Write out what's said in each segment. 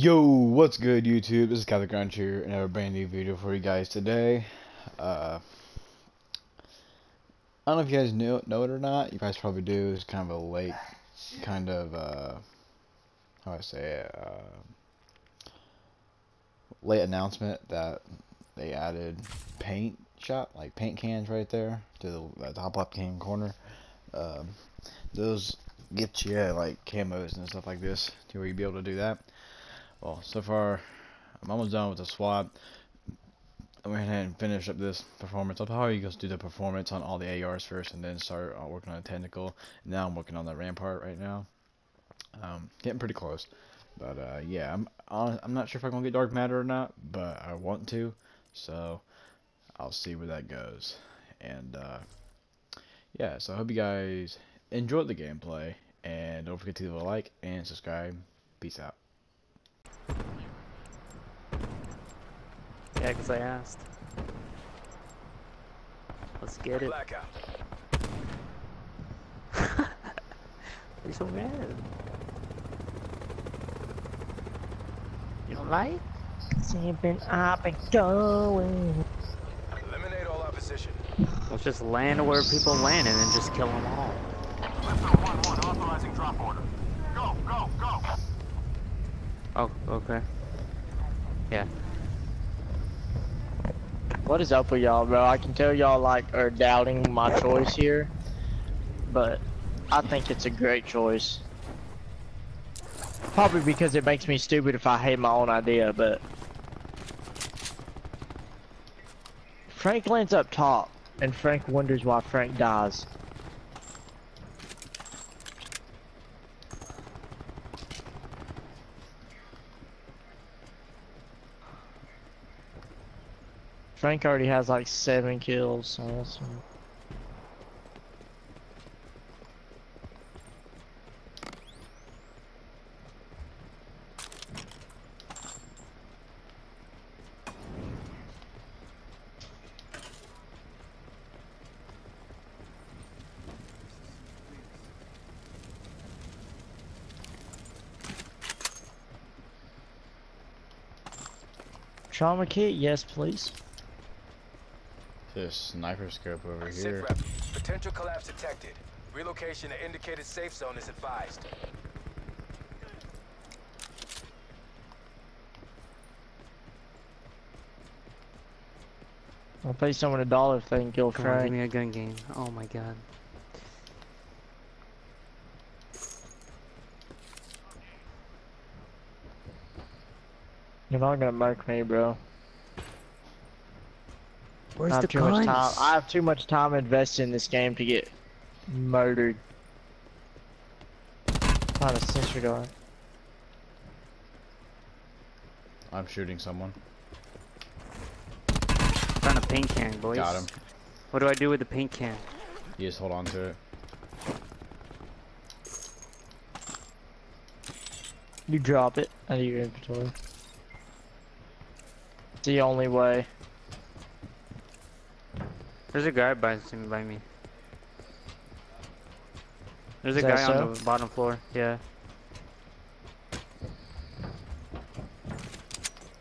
Yo, what's good YouTube? This is Catholic Grunge here, and I have a brand new video for you guys today. Uh, I don't know if you guys know, know it or not. You guys probably do. It's kind of a late, kind of, uh, how do I say it, uh, late announcement that they added paint shop, like paint cans right there to the, top left hand corner. Um, those get you like camos and stuff like this to where you be able to do that. Well, so far, I'm almost done with the SWAT. I went ahead and finished up this performance. I'll probably just do the performance on all the ARs first and then start uh, working on the technical. Now I'm working on the rampart right now. Um, getting pretty close. But uh, yeah, I'm I'm not sure if I'm gonna get dark matter or not, but I want to, so I'll see where that goes. And uh, yeah, so I hope you guys enjoyed the gameplay, and don't forget to leave a like and subscribe. Peace out. Yeah, because I asked. Let's get it. Blackout. You're so mad. You don't like? Simping up and going. Eliminate all opposition. Let's just land where people land and then just kill them all. Lifter 1-1 authorizing drop order. Go, go, go! Oh, okay. Yeah. What is up with y'all, bro? I can tell y'all like are doubting my choice here, but I think it's a great choice. Probably because it makes me stupid if I hate my own idea, but Frank lands up top, and Frank wonders why Frank dies. Frank already has like seven kills, so that's Trauma kit, yes please. This sniper scope over Sit here. rep. Potential collapse detected. Relocation to indicated safe zone is advised. I'll pay someone a dollar if they can kill Come on, give me a gun game. Oh my god. You're not gonna mark me, bro. Where's I have the too much time. I have too much time invested in this game to get murdered. Not a sentry guard. I'm shooting someone. Found a paint can, boys. Got him. What do I do with the paint can? You just hold on to it. You drop it out of your inventory. It's the only way. There's a guy by, by me. There's a guy on the bottom floor. Yeah.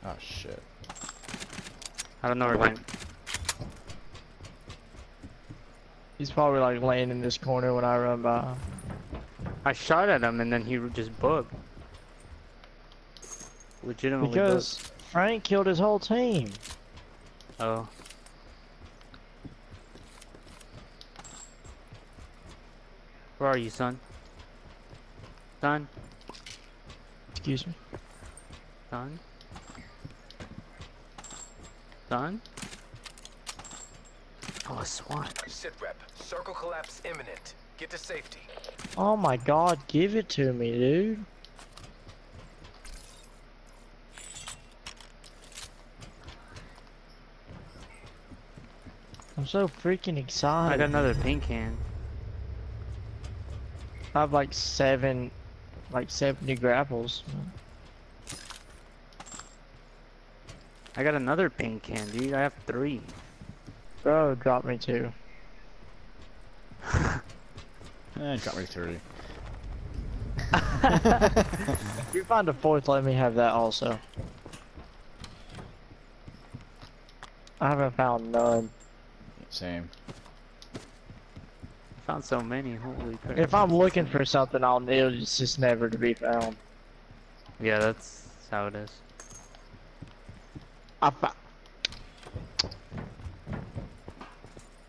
Oh shit. I don't know where he went. He's probably like laying in this corner when I run by. I shot at him and then he just bugged. Legitimately Because Frank killed his whole team. Oh. Where are you, son? Son? Excuse me. Son? Son? Oh, a SWAT. Sit rep. Circle collapse imminent. Get to safety. Oh my god, give it to me, dude. I'm so freaking excited. I got another paint can. I have like seven, like 70 grapples. I got another pink can, dude. I have three. Bro, drop me two. Eh, drop me three. if you find a fourth, let me have that also. I haven't found none. Same. Found so many. Holy crap. If I'm looking for something, I'll it's just never to be found. Yeah, that's how it is. I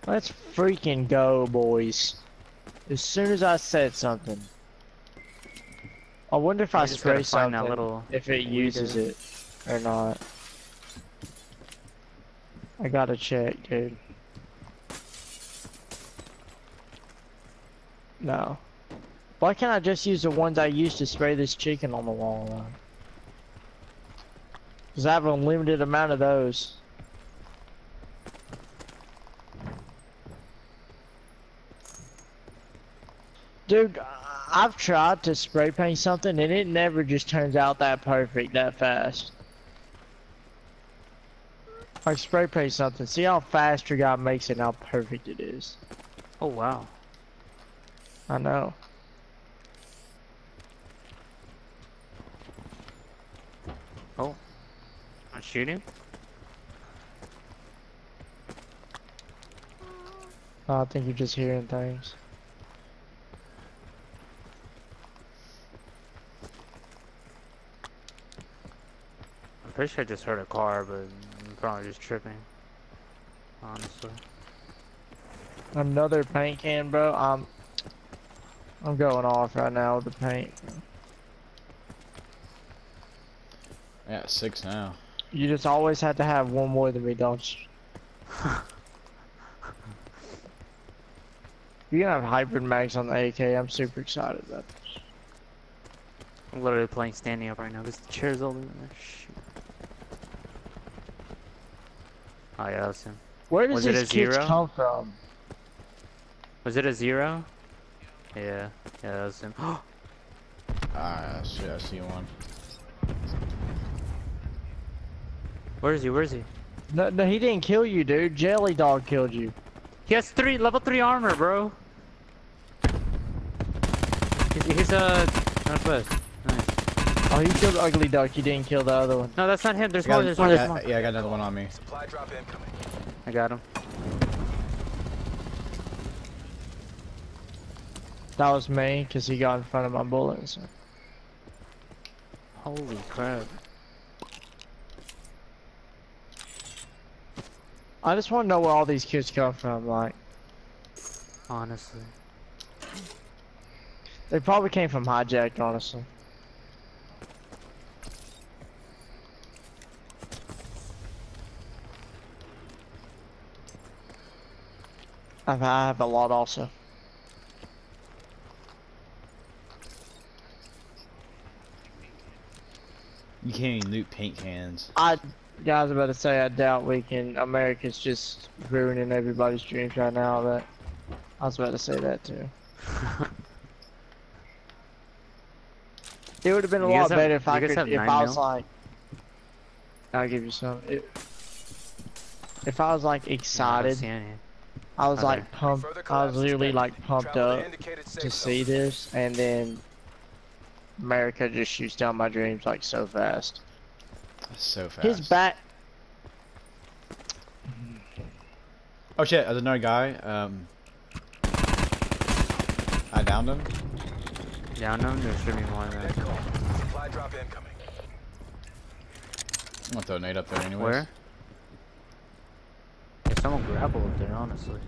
Let's freaking go, boys. As soon as I said something. I wonder if I, I spray something, that little if it uses it or not. I gotta check, dude. No. Why can't I just use the ones I used to spray this chicken on the wall on? Cause I have a limited amount of those. Dude, I've tried to spray paint something and it never just turns out that perfect that fast. Like spray paint something, see how fast your guy makes it and how perfect it is. Oh wow. I know. Oh. I'm shooting. Oh, I think you're just hearing things. I'm pretty sure I just heard a car, but I'm probably just tripping. Honestly. Another paint can, bro. I'm I'm going off right now with the paint. I got six now. You just always have to have one more than me, don't you? You're gonna have hybrid mags on the AK. I'm super excited about this. I'm literally playing standing up right now because the chair's all in there. Shoot. Oh yeah, that's him. Where does Was it these a zero? come from? Was it a zero? Yeah, yeah, that was him. Ah, shit, I see one. Where is he? Where is he? No, no, he didn't kill you, dude. Jelly Dog killed you. He has three level three armor, bro. He's, he's uh northwest. Nice. Oh, he killed Ugly Duck. He didn't kill the other one. No, that's not him. There's I got, more. There's more. There's yeah, more. yeah, I got another one on me. Supply drop incoming. I got him. That was me, cause he got in front of my bullets. Holy crap. I just want to know where all these kids come from. Like, Honestly. they probably came from hijacked, honestly. I've, I have a lot also. You can't even loot paint cans. I, guys, about to say I doubt we can. America's just ruining everybody's dreams right now. But I was about to say that too. It would have been a You guys lot have- better if I could, have if nine I was mil? like, I'll give you some. It, if I was like excited, see. I was Okay. like pumped. I was literally like pumped up to see this, and then America just shoots down my dreams like so fast. So fast. His bat. Oh shit, there's another guy. Um, I downed him. Downed him. There should be more than Net that. Supply drop incoming. I'm gonna throw a nade up there anyways. Where? Yeah, someone grapple up there, honestly.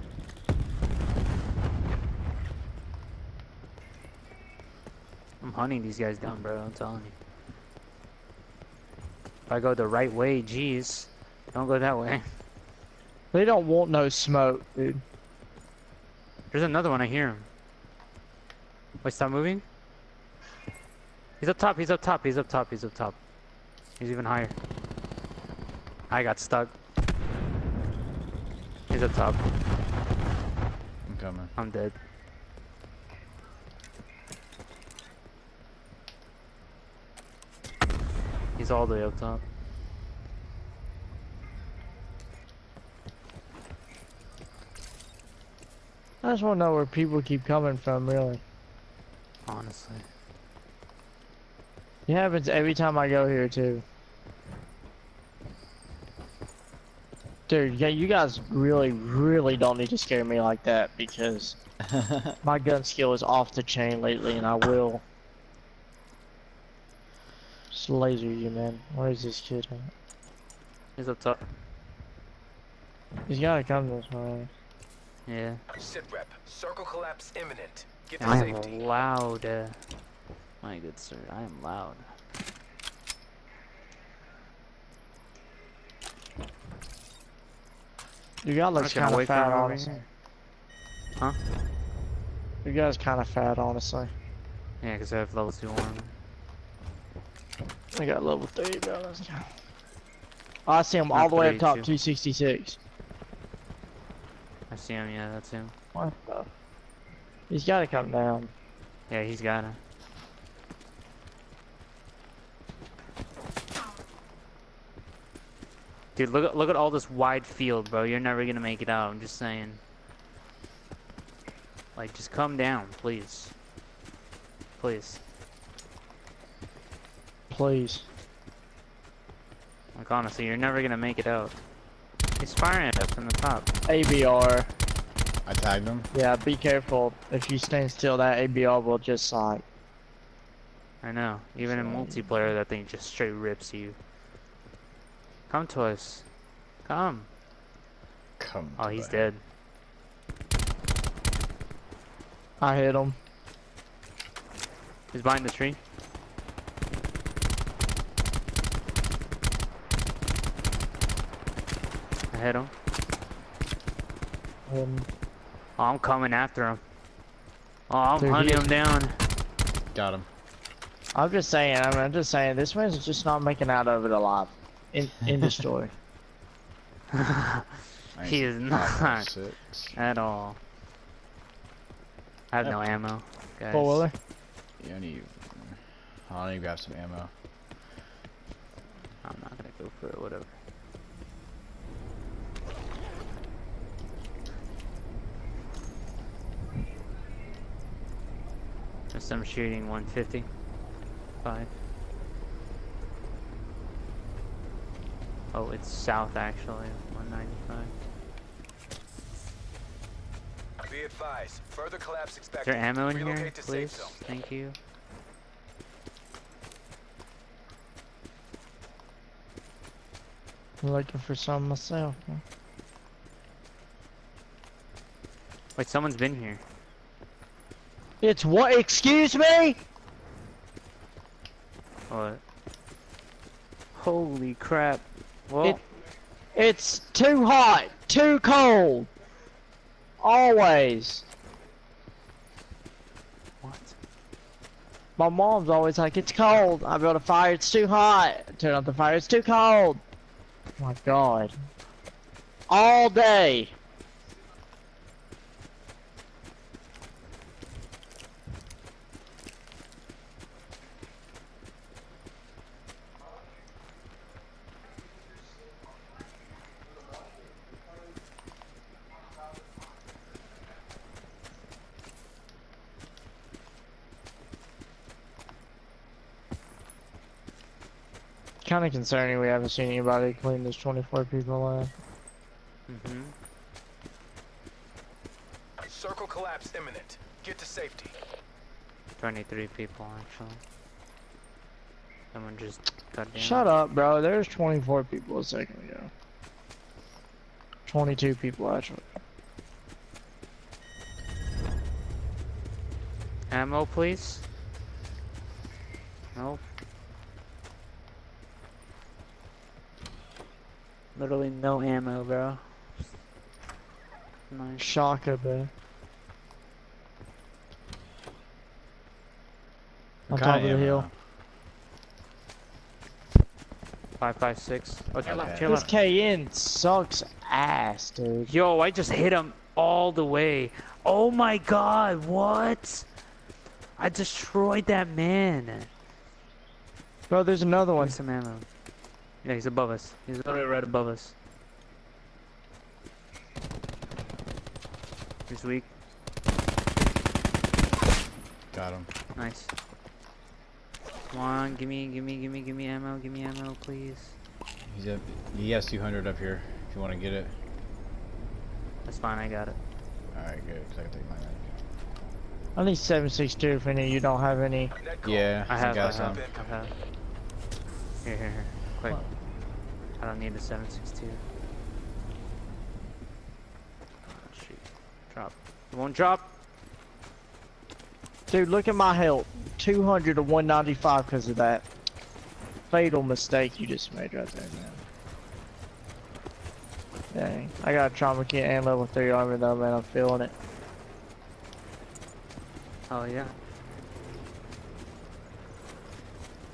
I'm hunting these guys down, bro. I'm telling you. If I go the right way, jeez. Don't go that way. They don't want no smoke, dude. There's another one. I hear him. Wait, stop moving. He's up top. He's up top. He's up top. He's up top. He's even higher. I got stuck. He's up top. I'm coming. I'm dead. He's all the way up top. I just want to know where people keep coming from, really. Honestly. It happens every time I go here too. Dude, yeah, you guys really, really don't need to scare me like that because my gun skill is off the chain lately, and I will just laser you, man. Where is this kid at? He's up top. He's gotta come this way. Yeah. Sit rep. Circle collapse imminent. Get to I am loud. Uh, my good sir, I am loud. You guy looks kind of fat, honestly. Huh? You guys kind of fat, honestly. Yeah, because I have level 2 armor. I got level 3, bro. Let's go. Oh, I see him all the way up top, 266. I see him, yeah, that's him. What the? He's gotta come down. Yeah, he's gotta. Dude, look at look at all this wide field, bro. You're never gonna make it out. I'm just saying. Like, just come down, please. Please. Please. Like, honestly, you're never gonna make it out. He's firing at us from the top. ABR. I tagged him. Yeah, be careful. If you stand still, that ABR will just like. I know. Even in multiplayer, that thing just straight rips you. Come to us. Come. Come. Oh, he's the- dead. I hit him. He's behind the tree. Hit him. Um, Oh, I'm coming after him. Oh, I'm hunting him down. Got him. I'm just saying. I mean, I'm just saying. This man's just not making out of it alive. In in the story. He is not. Six. At all. I have no ammo, guys. Four wheeler. Yeah, I need. I need to grab some ammo. I'm not gonna go for it, whatever. There's some shooting 150. Five. Oh, it's south actually, 195. Be advised. Further collapse expected. Is expected. there ammo in here, Relocate to please? Thank you. I'm looking for some myself. Wait, someone's been here. It's what? Excuse me? What? Holy crap. Well, It- It's too hot, too cold. Always. what? My mom's always like, it's cold. I built a fire, it's too hot. Turn off the fire, it's too cold. Oh my god. All day. Kind of concerning we haven't seen anybody clean this 24 people left. Mm-hmm. Circle collapse imminent. Get to safety. 23 people actually. Someone just got down. Shut up, bro. There's 24 people a second ago. 22 people, actually. Ammo, please. Nope. Literally no ammo, bro. Nice. shocker, bro. On What top of kinda the hill. Five five six. Oh, chill out, Okay. chill This out. KN sucks ass, dude. Yo, I just hit him all the way. Oh my god, what? I destroyed that man. Bro, there's another one. Some ammo? Yeah, he's above us. He's literally right above us. He's weak. Got him. Nice. Come on, give me, give me, give me, give me ammo, give me ammo, please. He's up. He has 200 up here. If you want to get it. That's fine, I got it. All right, good. Cause I can take mine. I need 762 if any you don't have any. Yeah, I have, I got have, some. I have. Here, here, here. Quick. I don't need the 762. Oh, shoot. Drop. It won't drop. Dude, look at my health. 200 to 195 because of that fatal mistake you just made right there, man. Dang. I got a trauma kit and level 3 armor though, man. I'm feeling it. Oh, yeah.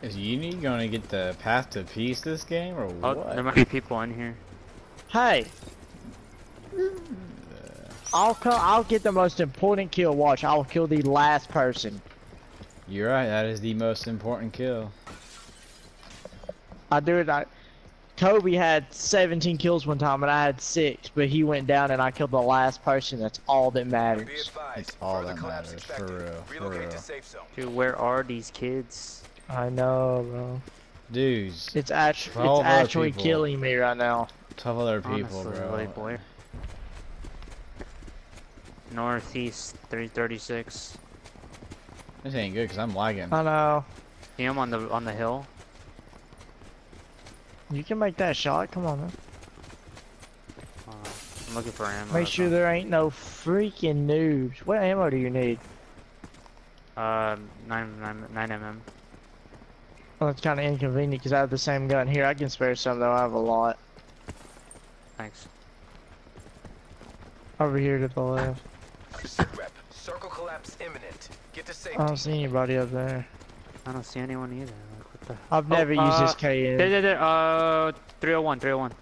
Is Uni gonna get the path to peace this game or Oh, what? there might be people in here. Hey! I'll come. I'll get the most important kill. Watch. I'll kill the last person. You're right. That is the most important kill. I do it. I, Kobe had 17 kills one time, and I had six, but he went down, and I killed the last person. That's all that matters. advised. It's all further that collapse matters, for real, for real. to safe zone. Dude, where are these kids? I know, bro. Dudes, It's actually it's other actually people. killing me right now. 12 other people, Honestly, bro. Willie boy. Northeast 336. This ain't good because I'm lagging. I know. See him on the on the hill. You can make that shot. Come on, man. Uh, I'm looking for ammo. Make sure there ain't no freaking noobs. What ammo do you need? Uh, 9 9 9 mm. Well, it's kind of inconvenient because I have the same gun here. I can spare some though. I have a lot Thanks. over here to the left. Rep. Circle collapse imminent. Get to safety. I don't see anybody up there. I don't see anyone either. Like, what the? I've Oh, never used this uh, KN. There, there, there. Uh, 301, 301.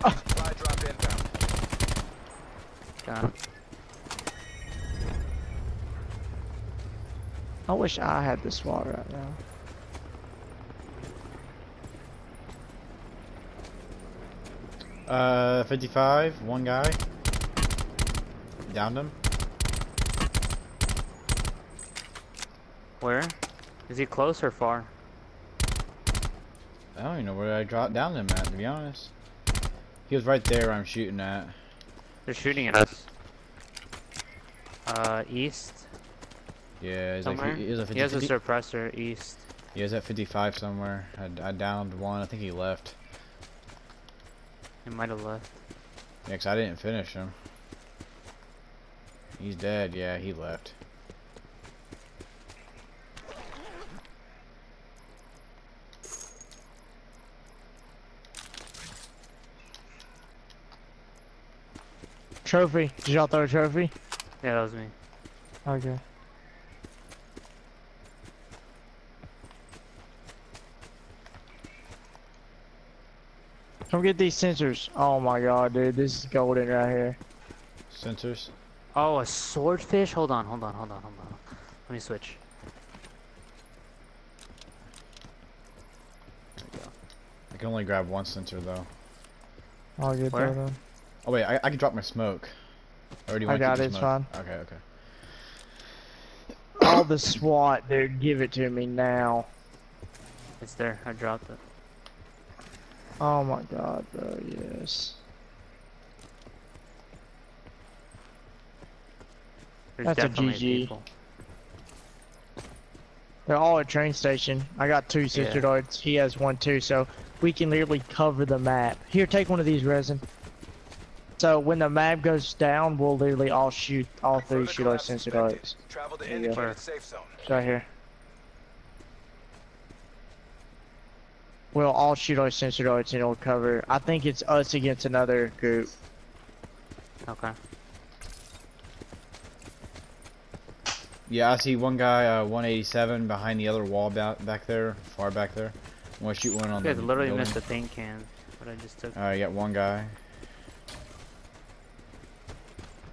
Supply drop inbound. Got it. I wish I had the SWAT right now. Uh, 55, one guy. Downed him. Where? Is he close or far? I don't even know where I dropped down him at, to be honest. He was right there where I'm shooting at. They're shooting at us. Uh, east. Yeah, he's Somewhere. like, he, he was a 50, He has a 50 suppressor east. he was at 55 somewhere. I, I downed one. I think he left. He might have left. Yeah, 'cause I didn't finish him. He's dead. Yeah, he left. Trophy. Did y'all throw a trophy? Yeah, that was me. Okay. Come get these sensors. Oh my god, dude, this is golden right here. Sensors. Oh, a swordfish? Hold on, hold on, hold on, hold on. Let me switch. I can only grab one sensor though. I'll get Where? that then. Oh wait, I, I can drop my smoke. Or do you I want to got keep the it, it's smoke? Okay, okay. All the SWAT, dude, give it to me now. It's there. I dropped it. Oh my god, bro, yes. There's That's a GG. people. They're all at train station. I got two sensor Yeah. darts. He has one too, so we can literally cover the map. Here, take one of these resin. So when the map goes down, we'll literally all shoot, all three Further shoot our sensor darts. Travel to There you indicated safe zone. It's right here. We'll all shoot our sensor darts and it'll cover. I think it's us against another group. Okay. Yeah, I see one guy, uh, 187 behind the other wall back back there, far back there. I'm gonna shoot one on You guys the literally building. missed a paint can. What I just took. Alright, got one guy.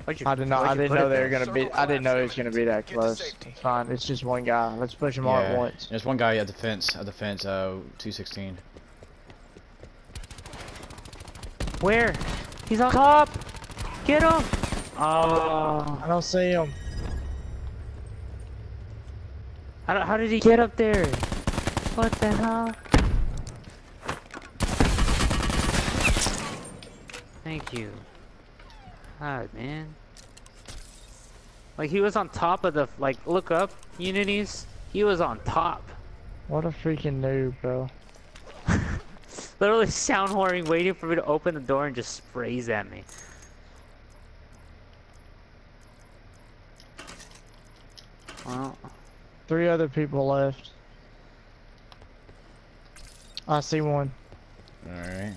Why'd I didn't know. why'd I didn't know they were gonna be. I didn't know it was gonna be that imminent. Get to close. It's fine. It's just one guy. Let's push them all at once. There's one guy at the fence, at the fence, uh, 216. Where? He's on top! Get him! Oh. I don't see him. How, how did he get up there? What the hell? Thank you. God, man. Like he was on top of the like look up unities. He was on top. What a freaking noob, bro. Literally sound whoring, waiting for me to open the door and just sprays at me. Well, Three other people left. I see one. Alright.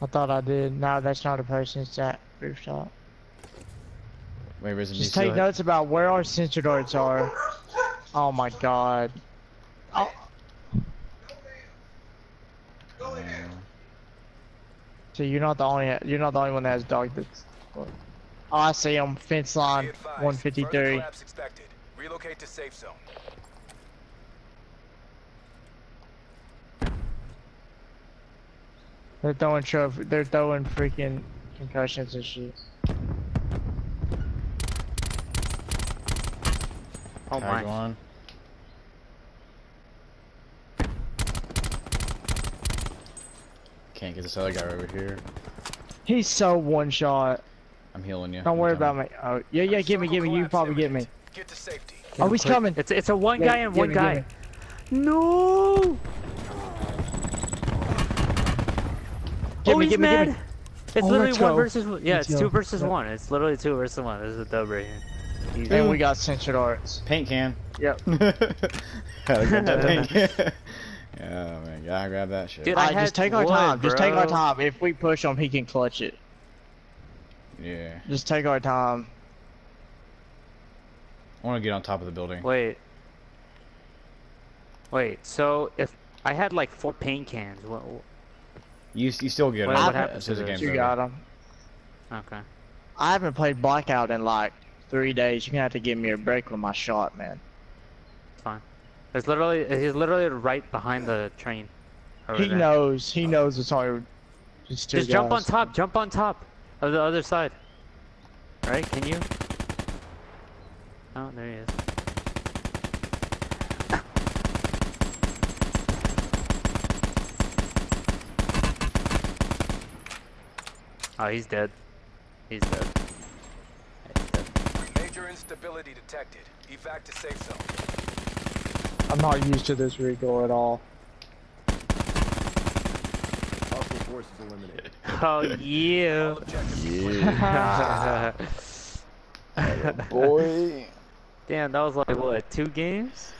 I thought I did. No, that's not a person. It's that rooftop. Wait, Risen, Just take still- notes about where our sensor darts are. Oh my god. Oh, Uh, so you're not the only you're not the only one that has dog that's. Oh, I see him. Fence line, 153. Relocate to safe zone. They're throwing trophy. They're throwing freaking concussions and shit. oh Tag my. one. Can't get this other guy over here. He's so one shot. I'm healing you. Don't worry about me. Oh yeah, yeah. Give me, Circle give me. You collapse probably get me. Get to safety. Oh, he's coming. It's it's a one Yeah, guy and one me, guy. No. Give oh, me, he's give me, give me. It's Oh, literally one go. versus one. Yeah, it's two versus Yep. one. It's literally two versus one. This is a dub right here. Easy. And we got sensor darts. Paint can. Yep. Gotta get that paint can. oh man, gotta grab that shit. Dude, I Alright, just take our wood, time. Just take our time. If we push him, he can clutch it. Yeah. Just take our time. I wanna get on top of the building. Wait. Wait. So if I had like four paint cans, what? You, you still get Wait, it. what as happened soon as to the this? You got him. Okay. I haven't played Blackout in like three days. You're gonna have to give me a break with my shot, man. Fine. It's literally he's literally right behind the train. He there. knows. He knows it's only just two Just jump on top. Jump on top of the other side. Right? Can you? Oh, there he is. Oh, he's dead. He's dead. He's dead. Major instability detected. Evac to safe zone. I'm not used to this recoil at all. Hostile forces eliminated. Oh yeah. Yeah. Boy. Damn, that was like what two games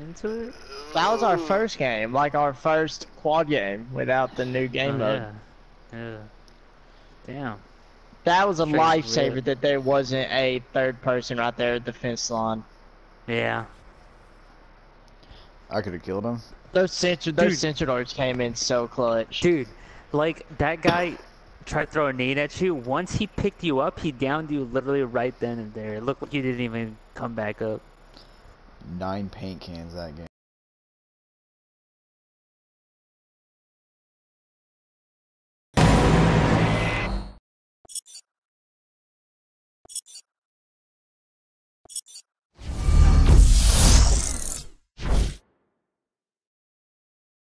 into it? That was our first game, like our first quad game without the new game Oh, mode. yeah. Yeah. Damn. That was a Straight lifesaver rip. that there wasn't a third person right there at the fence line. Yeah. I could have killed him. Those sensor, those Dude. sensor darts came in so clutch. Dude, like that guy tried to throw a nade at you. Once he picked you up, he downed you literally right then and there. It looked like you didn't even come back up. Nine paint cans that game.